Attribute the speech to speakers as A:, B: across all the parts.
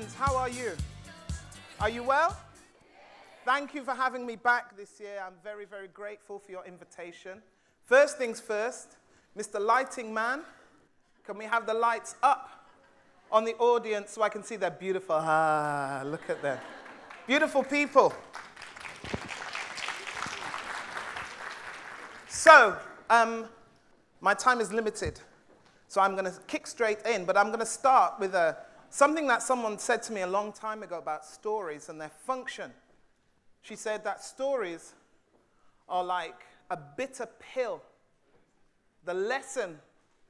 A: friends, how are you? Are you well? Thank you for having me back this year. I'm very, very grateful for your invitation. First things first, Mr. Lighting Man, can we have the lights up on the audience so I can see their beautiful? Ah, look at them. Beautiful people. So, um, my time is limited, so I'm going to kick straight in, but I'm going to start with a, something that someone said to me a long time ago about stories and their function. She said that stories are like a bitter pill. The lesson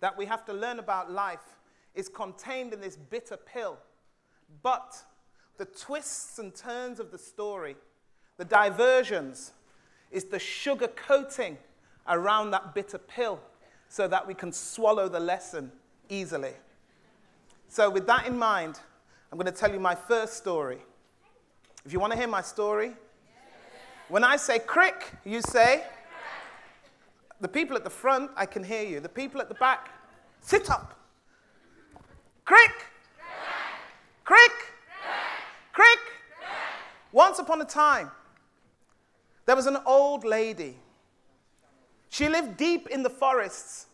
A: that we have to learn about life is contained in this bitter pill. But the twists and turns of the story, the diversions, is the sugar coating around that bitter pill so that we can swallow the lesson easily. So, with that in mind, I'm going to tell you my first story. If you want to hear my story, when I say crick, you say, the people at the front, I can hear you. The people at the back, sit up. Crick! Crick! Crick! Once upon a time, there was an old lady. She lived deep in the forests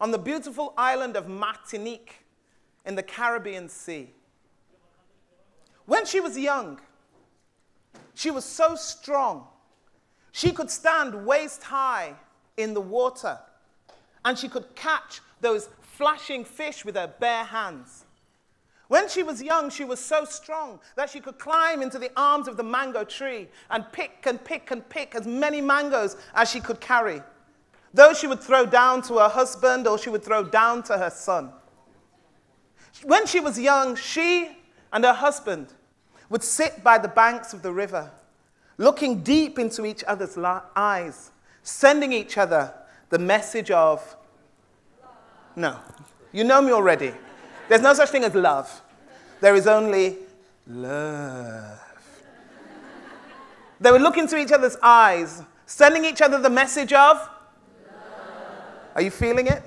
A: on the beautiful island of Martinique in the Caribbean Sea. When she was young, she was so strong, she could stand waist high in the water and she could catch those flashing fish with her bare hands. When she was young, she was so strong that she could climb into the arms of the mango tree and pick and pick and pick as many mangoes as she could carry. Those she would throw down to her husband or she would throw down to her son. When she was young, she and her husband would sit by the banks of the river, looking deep into each other's eyes, sending each other the message of no. You know me already. There's no such thing as love. There is only love. They would look into each other's eyes, sending each other the message of love. Are you feeling it?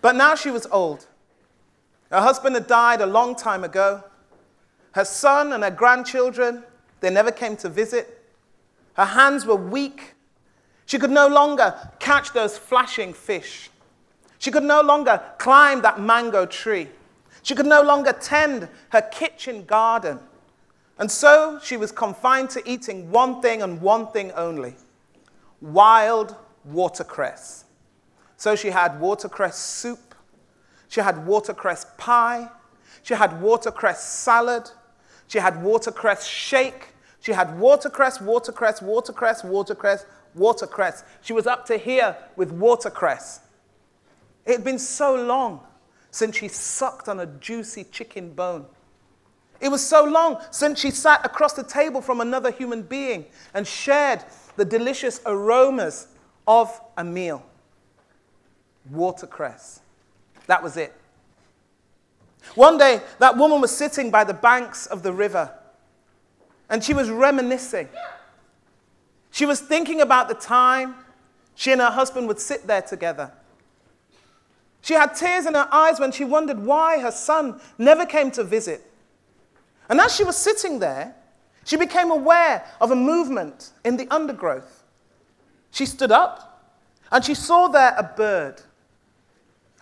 A: But now she was old. Her husband had died a long time ago. Her son and her grandchildren, they never came to visit. Her hands were weak. She could no longer catch those flashing fish. She could no longer climb that mango tree. She could no longer tend her kitchen garden. And so she was confined to eating one thing and one thing only wild watercress. So she had watercress soup she had watercress pie. She had watercress salad. She had watercress shake. She had watercress, watercress, watercress, watercress, watercress. She was up to here with watercress. It had been so long since she sucked on a juicy chicken bone. It was so long since she sat across the table from another human being and shared the delicious aromas of a meal. Watercress. That was it. One day, that woman was sitting by the banks of the river and she was reminiscing. She was thinking about the time she and her husband would sit there together. She had tears in her eyes when she wondered why her son never came to visit. And as she was sitting there, she became aware of a movement in the undergrowth. She stood up and she saw there a bird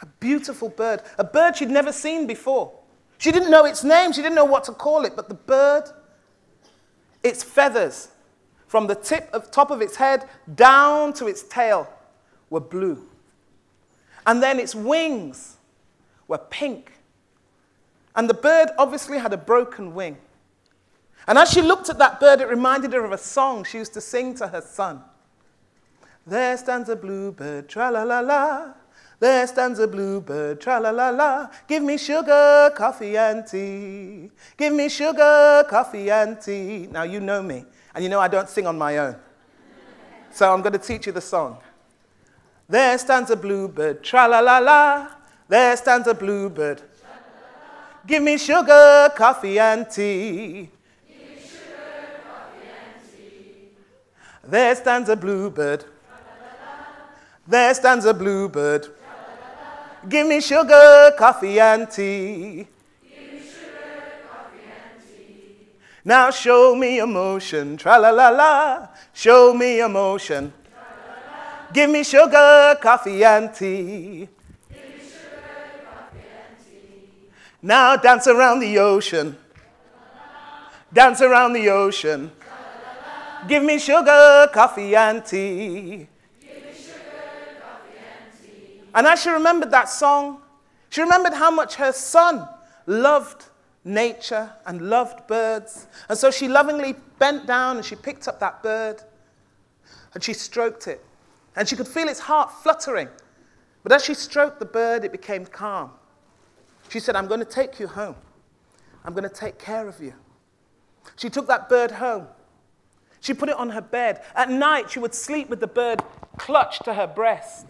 A: a beautiful bird, a bird she'd never seen before. She didn't know its name, she didn't know what to call it, but the bird, its feathers, from the tip of top of its head down to its tail, were blue. And then its wings were pink. And the bird obviously had a broken wing. And as she looked at that bird, it reminded her of a song she used to sing to her son. There stands a bluebird, tra la la la. There stands a bluebird, tra la la la. Give me sugar, coffee, and tea. Give me sugar, coffee, and tea. Now, you know me, and you know I don't sing on my own. So I'm going to teach you the song. There stands a bluebird, tra la la la. There stands a bluebird. Give me sugar, coffee, and tea. There stands a bluebird. There stands a bluebird. Give me sugar, coffee, and tea.
B: Sugar,
A: Now show me emotion, tra la la la. Show me emotion. Give me sugar, coffee, and tea. Now dance around the ocean. Dance around the ocean. Give me sugar, coffee, and tea. And as she remembered that song, she remembered how much her son loved nature and loved birds. And so she lovingly bent down and she picked up that bird and she stroked it. And she could feel its heart fluttering. But as she stroked the bird, it became calm. She said, I'm going to take you home. I'm going to take care of you. She took that bird home. She put it on her bed. At night, she would sleep with the bird clutched to her breast.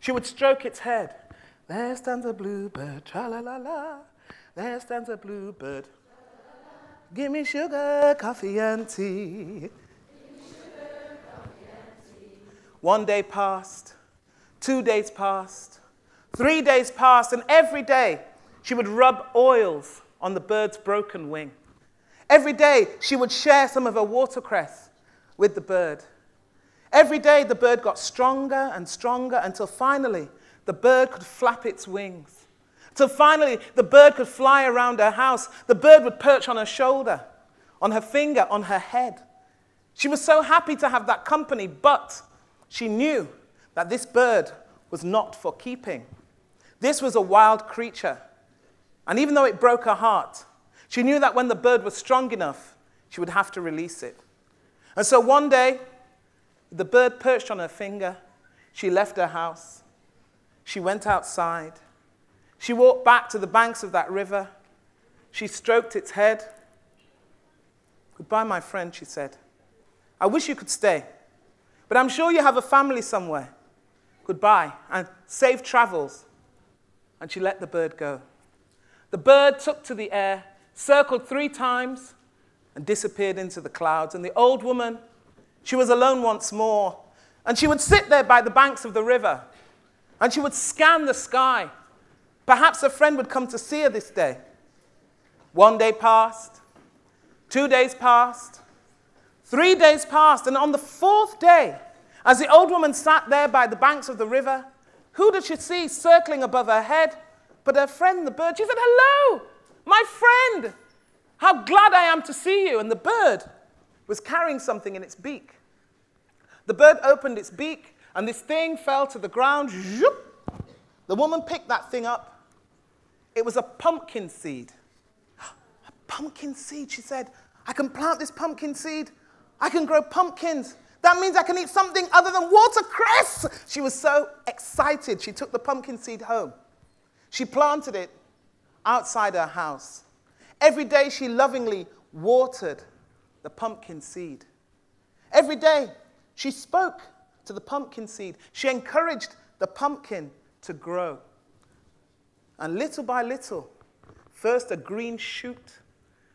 A: She would stroke its head. There stands a bluebird, tra la la la. There stands a bluebird. Give me sugar, coffee, and tea. One day passed, two days passed, three days passed, and every day she would rub oils on the bird's broken wing. Every day she would share some of her watercress with the bird. Every day the bird got stronger and stronger until finally the bird could flap its wings. Till finally the bird could fly around her house. The bird would perch on her shoulder, on her finger, on her head. She was so happy to have that company, but she knew that this bird was not for keeping. This was a wild creature. And even though it broke her heart, she knew that when the bird was strong enough, she would have to release it. And so one day, the bird perched on her finger. She left her house. She went outside. She walked back to the banks of that river. She stroked its head. Goodbye, my friend, she said. I wish you could stay, but I'm sure you have a family somewhere. Goodbye, and safe travels. And she let the bird go. The bird took to the air, circled three times, and disappeared into the clouds. And the old woman she was alone once more. And she would sit there by the banks of the river and she would scan the sky. Perhaps a friend would come to see her this day. One day passed, two days passed, three days passed, and on the fourth day, as the old woman sat there by the banks of the river, who did she see circling above her head but her friend, the bird? She said, Hello, my friend. How glad I am to see you. And the bird was carrying something in its beak. The bird opened its beak, and this thing fell to the ground. The woman picked that thing up. It was a pumpkin seed. A pumpkin seed, she said. I can plant this pumpkin seed. I can grow pumpkins. That means I can eat something other than watercress. She was so excited. She took the pumpkin seed home. She planted it outside her house. Every day she lovingly watered the pumpkin seed. Every day she spoke to the pumpkin seed. She encouraged the pumpkin to grow. And little by little, first a green shoot,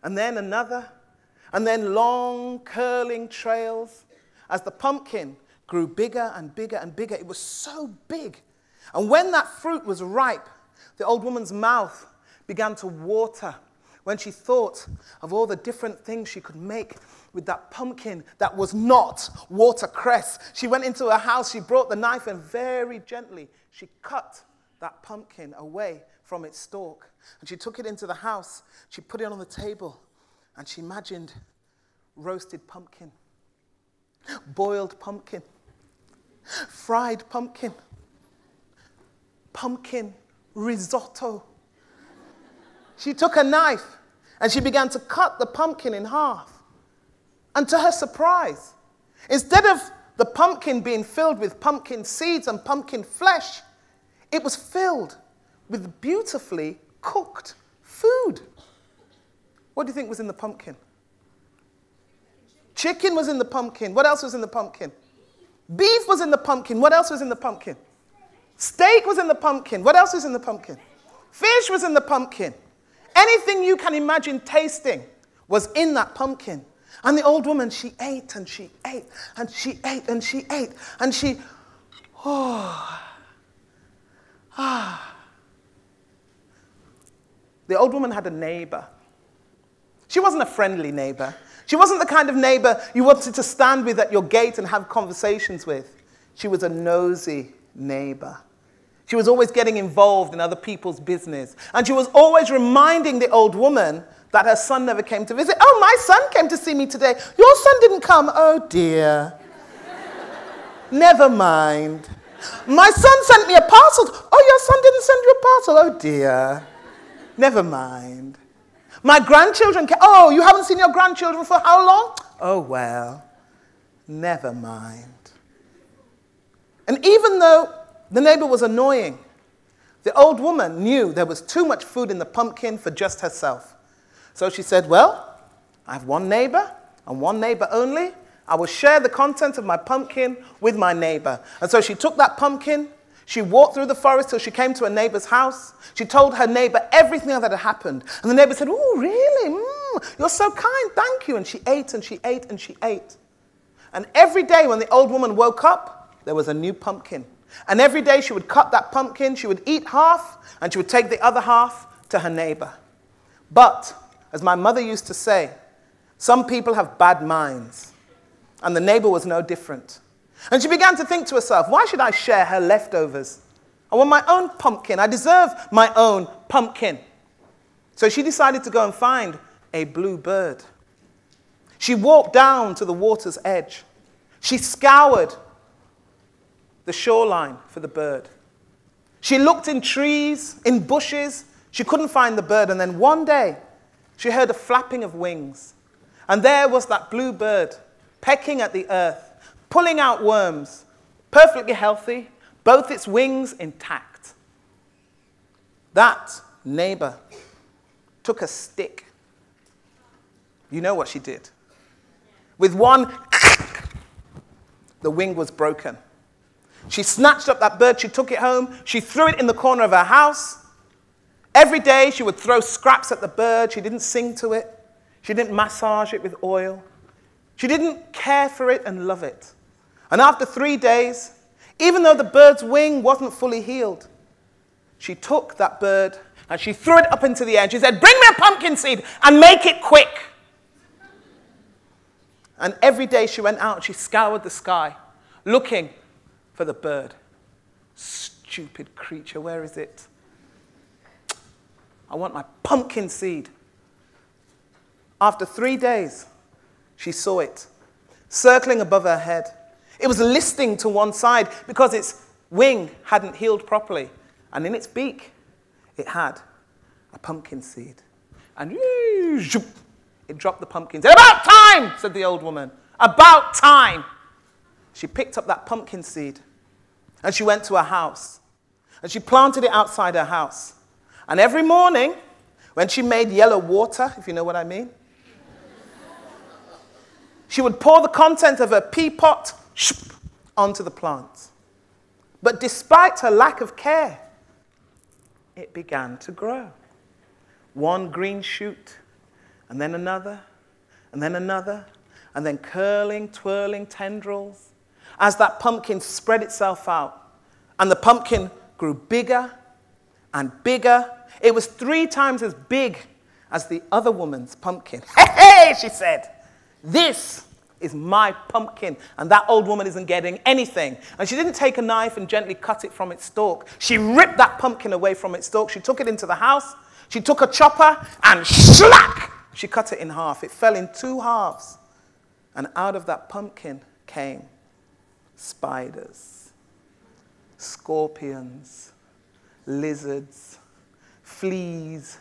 A: and then another, and then long curling trails. As the pumpkin grew bigger and bigger and bigger, it was so big. And when that fruit was ripe, the old woman's mouth began to water when she thought of all the different things she could make with that pumpkin that was not watercress. She went into her house, she brought the knife, and very gently she cut that pumpkin away from its stalk. And she took it into the house, she put it on the table, and she imagined roasted pumpkin, boiled pumpkin, fried pumpkin, pumpkin risotto. She took a knife and she began to cut the pumpkin in half. And to her surprise, instead of the pumpkin being filled with pumpkin seeds and pumpkin flesh, it was filled with beautifully cooked food. What do you think was in the pumpkin? Chicken was in the pumpkin. What else was in the pumpkin? Beef was in the pumpkin. What else was in the pumpkin? Steak was in the pumpkin. What else was in the pumpkin? Fish was in the pumpkin. Anything you can imagine tasting was in that pumpkin. And the old woman, she ate and she ate and she ate and she ate and she, oh, ah. The old woman had a neighbor. She wasn't a friendly neighbor. She wasn't the kind of neighbor you wanted to stand with at your gate and have conversations with. She was a nosy neighbor. She was always getting involved in other people's business. And she was always reminding the old woman that her son never came to visit. Oh, my son came to see me today. Your son didn't come. Oh, dear. never mind. My son sent me a parcel. Oh, your son didn't send you a parcel. Oh, dear. Never mind. My grandchildren came. Oh, you haven't seen your grandchildren for how long? Oh, well. Never mind. And even though the neighbor was annoying, the old woman knew there was too much food in the pumpkin for just herself. So she said, Well, I have one neighbor and one neighbor only. I will share the contents of my pumpkin with my neighbor. And so she took that pumpkin, she walked through the forest till she came to a neighbor's house. She told her neighbor everything that had happened. And the neighbor said, Oh, really? Mm, you're so kind, thank you. And she ate and she ate and she ate. And every day when the old woman woke up, there was a new pumpkin. And every day she would cut that pumpkin, she would eat half, and she would take the other half to her neighbor. But, as my mother used to say, some people have bad minds. And the neighbor was no different. And she began to think to herself, why should I share her leftovers? I want my own pumpkin. I deserve my own pumpkin. So she decided to go and find a blue bird. She walked down to the water's edge. She scoured the shoreline for the bird. She looked in trees, in bushes. She couldn't find the bird. And then one day, she heard a flapping of wings. And there was that blue bird pecking at the earth, pulling out worms, perfectly healthy, both its wings intact. That neighbor took a stick. You know what she did? With one, the wing was broken. She snatched up that bird, she took it home, she threw it in the corner of her house. Every day she would throw scraps at the bird. She didn't sing to it, she didn't massage it with oil. She didn't care for it and love it. And after three days, even though the bird's wing wasn't fully healed, she took that bird and she threw it up into the air. She said, Bring me a pumpkin seed and make it quick. And every day she went out and she scoured the sky looking for the bird. Stupid creature, where is it? I want my pumpkin seed. After three days, she saw it circling above her head. It was listing to one side because its wing hadn't healed properly. And in its beak, it had a pumpkin seed. And it dropped the pumpkin seed. About time, said the old woman. About time. She picked up that pumpkin seed and she went to her house and she planted it outside her house. And every morning, when she made yellow water, if you know what I mean, she would pour the content of her pea pot onto the plant. But despite her lack of care, it began to grow. One green shoot, and then another, and then another, and then curling, twirling tendrils as that pumpkin spread itself out. And the pumpkin grew bigger and bigger. It was three times as big as the other woman's pumpkin. Hey, she said, this is my pumpkin. And that old woman isn't getting anything. And she didn't take a knife and gently cut it from its stalk. She ripped that pumpkin away from its stalk. She took it into the house. She took a chopper and slack, she cut it in half. It fell in two halves. And out of that pumpkin came spiders, scorpions, lizards, fleas,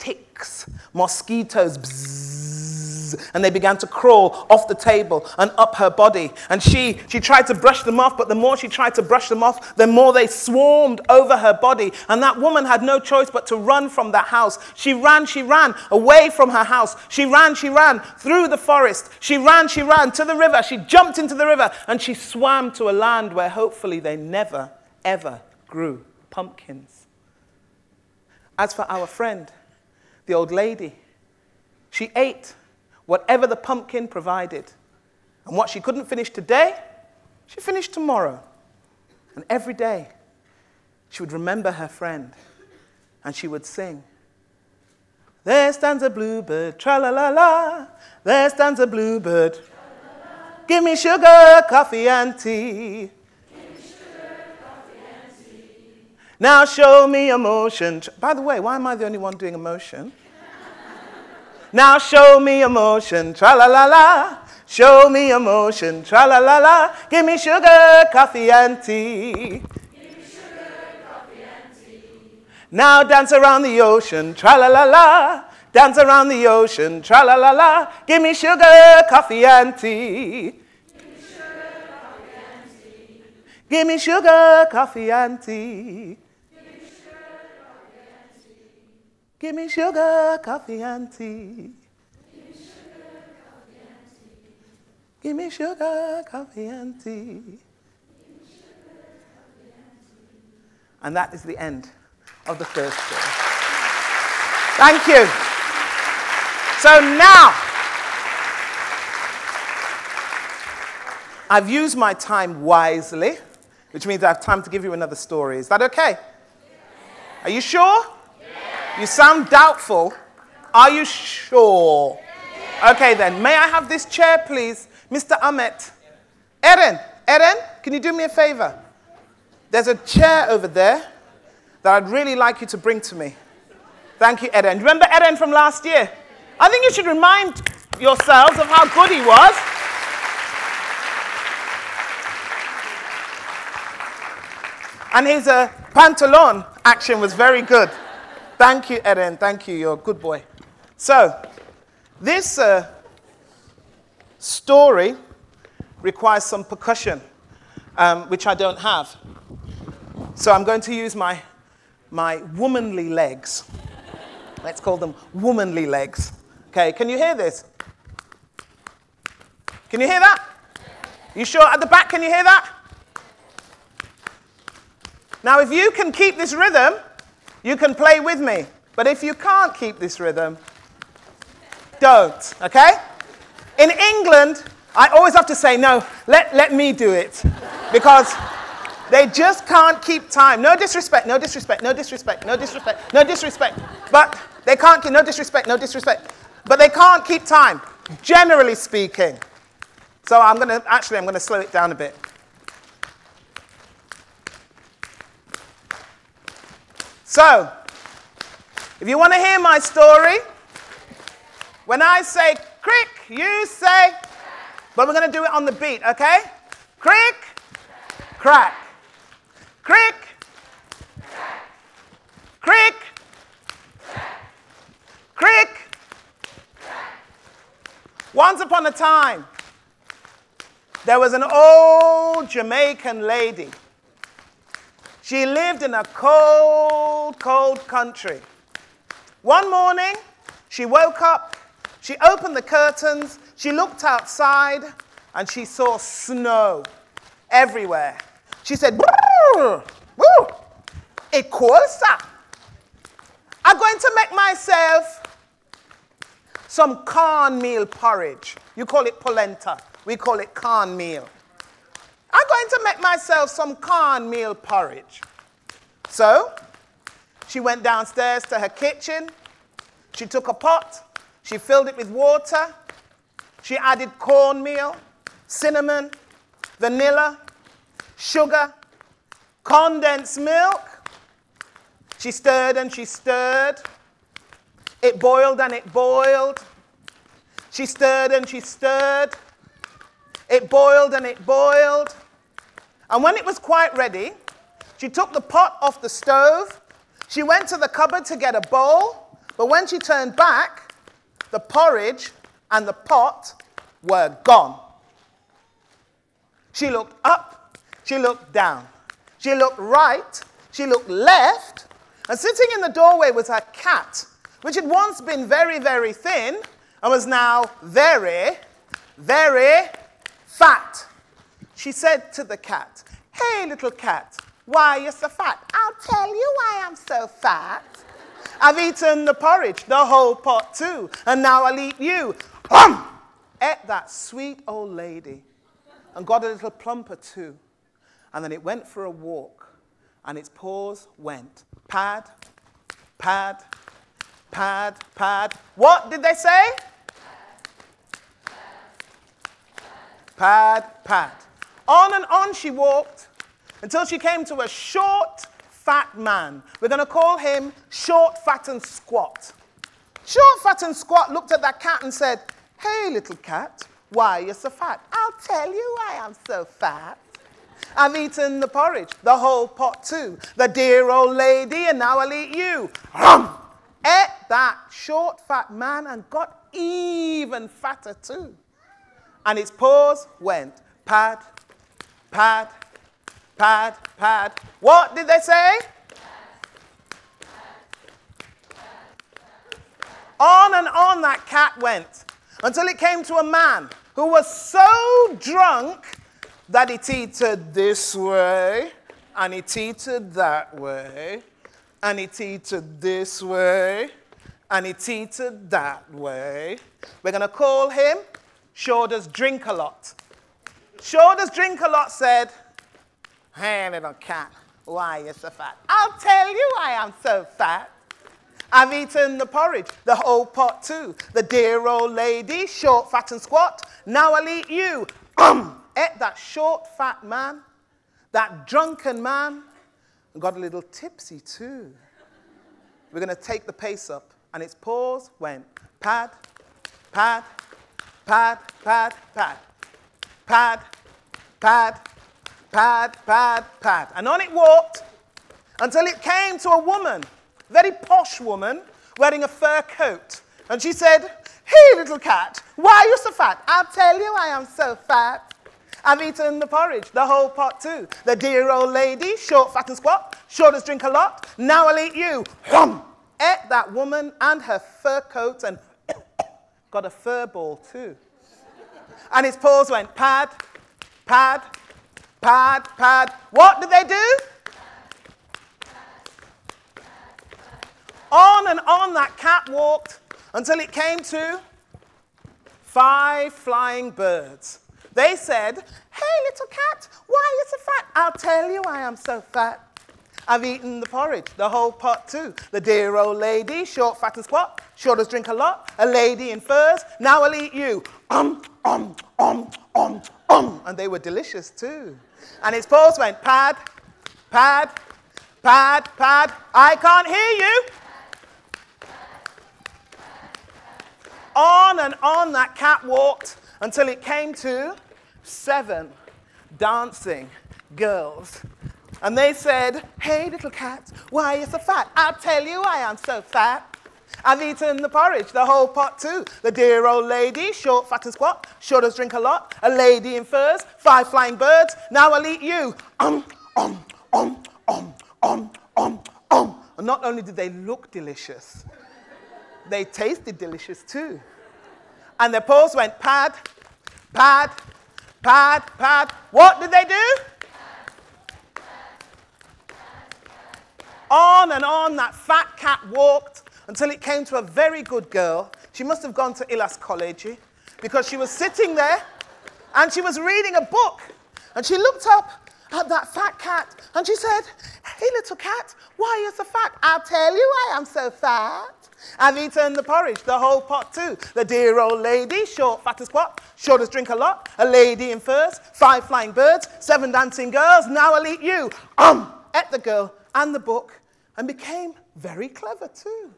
A: ticks, mosquitoes, bzzz, and they began to crawl off the table and up her body. And she, she tried to brush them off, but the more she tried to brush them off, the more they swarmed over her body. And that woman had no choice but to run from that house. She ran, she ran away from her house. She ran, she ran through the forest. She ran, she ran to the river. She jumped into the river and she swam to a land where hopefully they never, ever grew pumpkins. As for our friend, the old lady. She ate whatever the pumpkin provided. And what she couldn't finish today, she finished tomorrow. And every day, she would remember her friend and she would sing, There stands a bluebird, tra la la la. There stands a bluebird. Give me sugar, coffee, and tea. Now show me emotion. By the way, why am I the only one doing emotion? now show me emotion. Tra la la la. Show me emotion. Tra la la la. Give me sugar, coffee, and tea. Now dance around the ocean, tra la la la. Dance around the ocean, tra la la la. Give me sugar, coffee, and tea. Give me sugar, coffee, and tea. Give me sugar, coffee, and tea. Give me sugar, coffee, and tea. And that is the end of the first story. Thank you. So now, I've used my time wisely, which means I have time to give you another story. Is that okay? Are you sure? You sound doubtful. Are you sure? Okay, then. May I have this chair, please? Mr. Ahmet. Erin, Erin, can you do me a favor? There's a chair over there that I'd really like you to bring to me. Thank you, Eden. Remember Eden from last year? I think you should remind yourselves of how good he was. And his uh, pantalon action was very good. Thank you, Eden. Thank you. You're a good boy. So, this uh, story requires some percussion, um, which I don't have. So, I'm going to use my my womanly legs. Let's call them womanly legs. Okay, can you hear this? Can you hear that? You sure? At the back, can you hear that? Now, if you can keep this rhythm, you can play with me. But if you can't keep this rhythm, don't, okay? In England, I always have to say, no, let, let me do it. Because they just can't keep time. No disrespect, no disrespect, no disrespect, no disrespect, no disrespect. But they can't keep, no disrespect, no disrespect. But they can't keep time, generally speaking. So I'm going to, actually, I'm going to slow it down a bit. So, if you want to hear my story, when I say crick, you say, but we're going to do it on the beat, okay? Crick, crack. Crick. Crick. Crick. Once upon a time, there was an old Jamaican lady. She lived in a cold, cold country. One morning, she woke up, she opened the curtains, she looked outside, and she saw snow everywhere. She said, Woo! It sir. I'm going to make myself some cornmeal porridge. You call it polenta. We call it cornmeal. Going to make myself some cornmeal porridge. So, she went downstairs to her kitchen. She took a pot. She filled it with water. She added cornmeal, cinnamon, vanilla, sugar, condensed milk. She stirred and she stirred. It boiled and it boiled. She stirred and she stirred. It boiled and it boiled. And when it was quite ready, she took the pot off the stove. She went to the cupboard to get a bowl. But when she turned back, the porridge and the pot were gone. She looked up she looked down. She looked right. She looked left. And sitting in the doorway was her cat, which had once been very, very thin and was now very, very fat. She said to the cat, Hey, little cat, why are you so fat? I'll tell you why I'm so fat. I've eaten the porridge, the whole pot too, and now I'll eat you. Hum! Ate that sweet old lady and got a little plumper too. And then it went for a walk, and its paws went pad, pad, pad, pad. What did they say? Pad, pad. On and on she walked until she came to a short, fat man. We're going to call him Short, Fat, and Squat. Short, Fat, and Squat looked at that cat and said, Hey, little cat, why are you so fat? I'll tell you why I'm so fat. I've eaten the porridge, the whole pot too. The dear old lady, and now I'll eat you. Rum! Ate that short, fat man and got even fatter too. And its paws went pad, pad, pad, pad. What did they say? On and on that cat went until it came to a man who was so drunk that he teetered this way and he teetered that way and he teetered this way and he teetered that way. We're going to call him Shoulders Drink a Lot. Does Drink a Lot said, Hey, little cat, why are you so fat? I'll tell you why I'm so fat. I've eaten the porridge, the whole pot too. The dear old lady, short, fat, and squat. Now I'll eat you. Ate eh, that short, fat man, that drunken man, and got a little tipsy too. We're going to take the pace up, and its paws went pad, pad, pad, pad, pad, pad, pad, pad, pad, pad. And on it walked until it came to a woman, very posh woman, wearing a fur coat. And she said, Hey, little cat, why are you so fat? I'll tell you I am so fat. I've eaten the porridge, the whole pot too. The dear old lady, short, fat, and squat, does drink a lot. Now I'll eat you. Whum! Ate that woman and her fur coat and got a fur ball too. And his paws went pad, pad, pad, pad. What did they do? On and on that cat walked until it came to five flying birds. They said, Hey, little cat, why are you so fat? I'll tell you why I'm so fat. I've eaten the porridge, the whole pot too. The dear old lady, short, fat, and squat. Does drink a lot. A lady in furs. Now I'll eat you. Um, um, um, um, um. And they were delicious too. And his paws went pad, pad, pad, pad. I can't hear you. On and on that cat walked until it came to seven dancing girls. And they said, Hey, little cat, why are you so fat? I'll tell you why I'm so fat. I've eaten the porridge, the whole pot too. The dear old lady, short, fat, and squat, does drink a lot. A lady in furs, five flying birds. Now I'll eat you. Um, um, um, um, um, um, um. And not only did they look delicious, they tasted delicious too. And their paws went pad, pad, pad, pad. What did they do? On and on that fat cat walked until it came to a very good girl. She must have gone to Ihlas College because she was sitting there and she was reading a book. And she looked up at that fat cat and she said, Hey, little cat, why are you so fat? I'll tell you why I'm so fat. I've eaten the porridge, the whole pot too. The dear old lady, short, fat as squat, does drink a lot. A lady in furs, five flying birds, seven dancing girls. Now I'll eat you. Um, ate the girl and the book and became very clever too.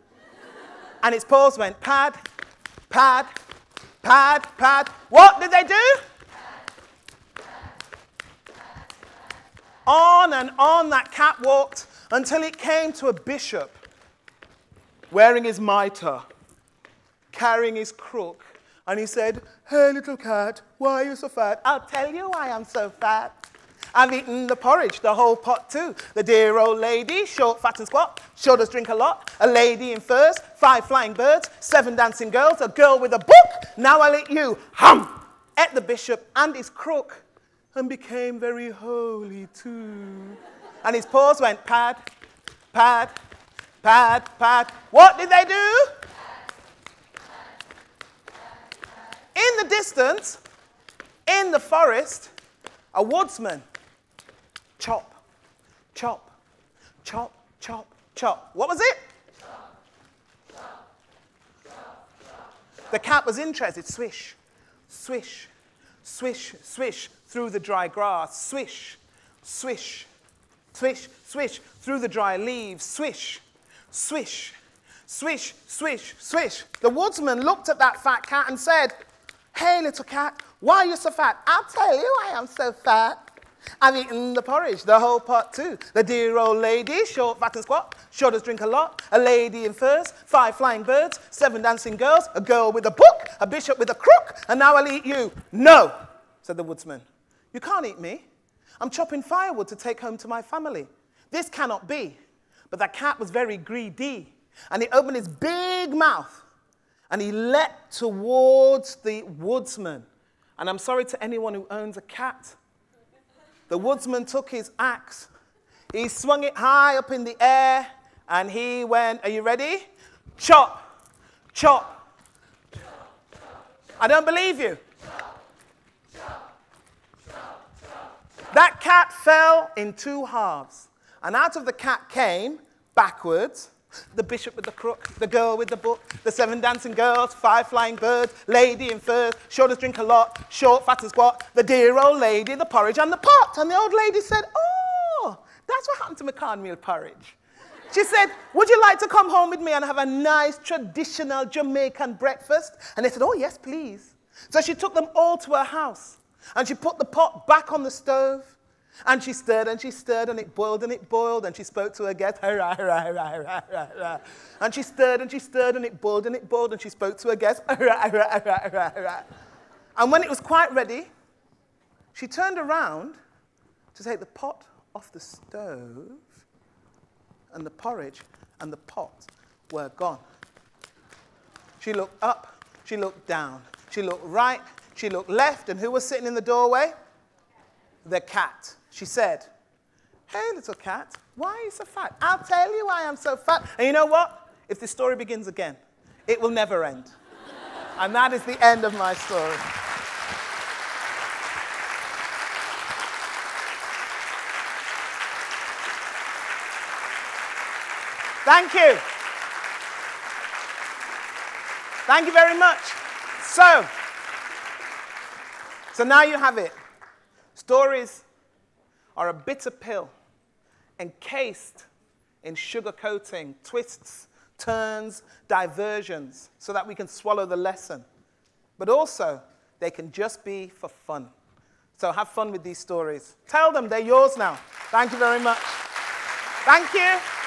A: And its paws went pad, pad, pad, pad. What did they do? On and on that cat walked until it came to a bishop wearing his mitre, carrying his crook. And he said, Hey, little cat, why are you so fat? I'll tell you why I'm so fat. I've eaten the porridge, the whole pot too. The dear old lady, short, fat, and squat, sure does drink a lot. A lady in furs, five flying birds, seven dancing girls, a girl with a book. Now I'll eat you. Hum! Ate the bishop and his crook and became very holy too. And his paws went pad, pad, pad, pad. What did they do? In the distance, in the forest, a woodsman. Chop, chop, chop, chop, chop. What was it? The cat was interested. Swish, swish, swish, swish through the dry grass. Swish, swish, swish, swish through the dry leaves. Swish, swish, swish, swish, swish. The woodsman looked at that fat cat and said, Hey, little cat, why are you so fat? I'll tell you why I'm so fat. I've eaten the porridge, the whole pot too. The dear old lady, short, fat and squat, does drink a lot. A lady in furs, five flying birds, seven dancing girls, a girl with a book, a bishop with a crook, and now I'll eat you. No, said the woodsman. You can't eat me. I'm chopping firewood to take home to my family. This cannot be. But that cat was very greedy, and he opened his big mouth and he leapt towards the woodsman. And I'm sorry to anyone who owns a cat. The woodsman took his axe, he swung it high up in the air, and he went, Are you ready? Chop, chop. I don't believe you. That cat fell in two halves, and out of the cat came backwards the bishop with the crook, the girl with the book, the seven dancing girls, five flying birds, lady in furs, shoulders drink a lot, short, fat and squat, the dear old lady, the porridge and the pot. And the old lady said, Oh, that's what happened to my cornmeal porridge. She said, Would you like to come home with me and have a nice traditional Jamaican breakfast? And they said, Oh, yes, please. So she took them all to her house and she put the pot back on the stove and she stirred and she stirred and it boiled and it boiled and she spoke to her guest. And she stirred and she stirred and it boiled and it boiled and she spoke to her guest. And when it was quite ready, she turned around to take the pot off the stove and the porridge and the pot were gone. She looked up, she looked down, she looked right, she looked left, and who was sitting in the doorway? The cat. She said, Hey, little cat, why are you so fat? I'll tell you why I'm so fat. And you know what? If the story begins again, it will never end. and that is the end of my story. Thank you. Thank you very much. So, so now you have it. Stories are a bitter pill encased in sugar coating, twists, turns, diversions, so that we can swallow the lesson. But also, they can just be for fun. So have fun with these stories. Tell them they're yours now. Thank you very much. Thank you.